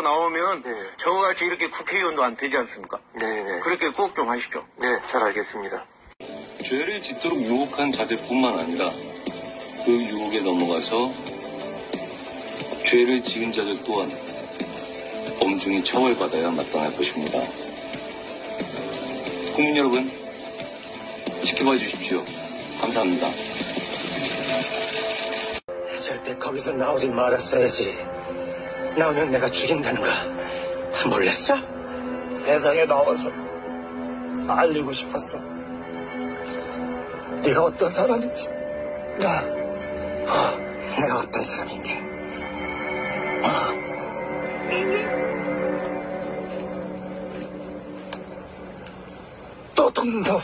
나오면 네. 저같이 이렇게 국회의원도 안 되지 않습니까? 네네. 그렇게 꼭 좀 하십시오. 네, 잘 알겠습니다. 죄를 짓도록 유혹한 자들뿐만 아니라 그 유혹에 넘어가서 죄를 지은 자들 또한 엄중히 처벌받아야 마땅할 것입니다. 국민 여러분, 지켜봐 주십시오. 감사합니다. 절대 거기서 나오지 말았어야지. 나오면 내가 죽인다는 거 몰랐어? 세상에 나와서 알리고 싶었어. 네가 어떤 사람인지. 나, 어, 내가 어떤 사람인지. 어. 또 듣는다.